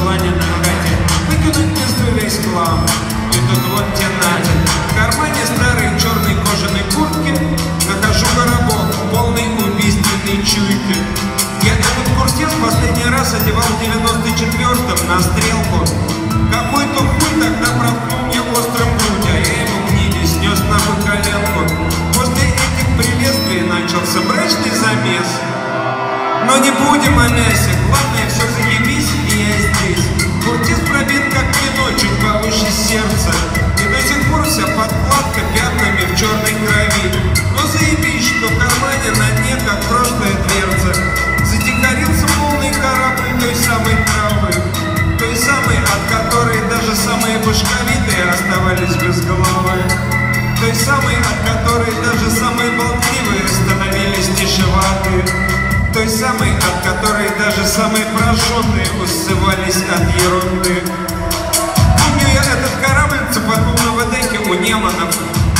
желание нагадить, выкинуть пизду весь хлам. И тут вот те тенатель. В кармане старой черной кожаной куртки нахожу коробок, полный убийственной чуйки. Я этот курсет в последний раз одевал в 94-м на стрелку которой даже самые болтливые становились тишеваты, той самой, от которой даже самые прожженные усывались от ерунды. Помню я этот корабль цепанул на ВДХе у неманов,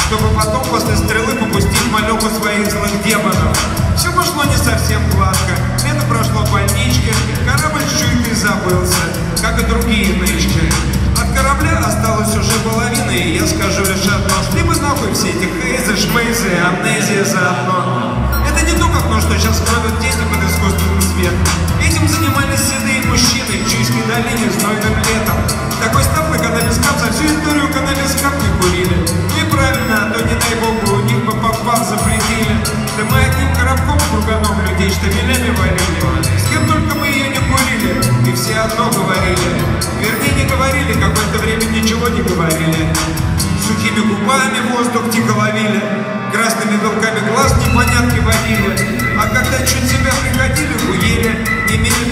чтобы потом после стрелы попустить малюку своих злых демонов. Все пошло не совсем гладко, это прошло в долине знойным летом. Такой стопы каналискап за всю историю каналискап не курили. Ну и правильно, а то не дай богу, у них бы попал запретили. Да мы одним коробком круганом людей штабелями варили. С кем только мы ее не курили, и все одно говорили. Вернее, не говорили, какое-то время ничего не говорили. Сухими губами воздух тихо ловили, красными белками глаз непонятки водили. А когда чуть себя приходили, хуели, имели,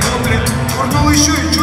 внутрь, пырнул еще и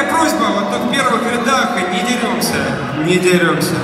моя просьба, вот тут в первых рядах, не деремся. Не деремся.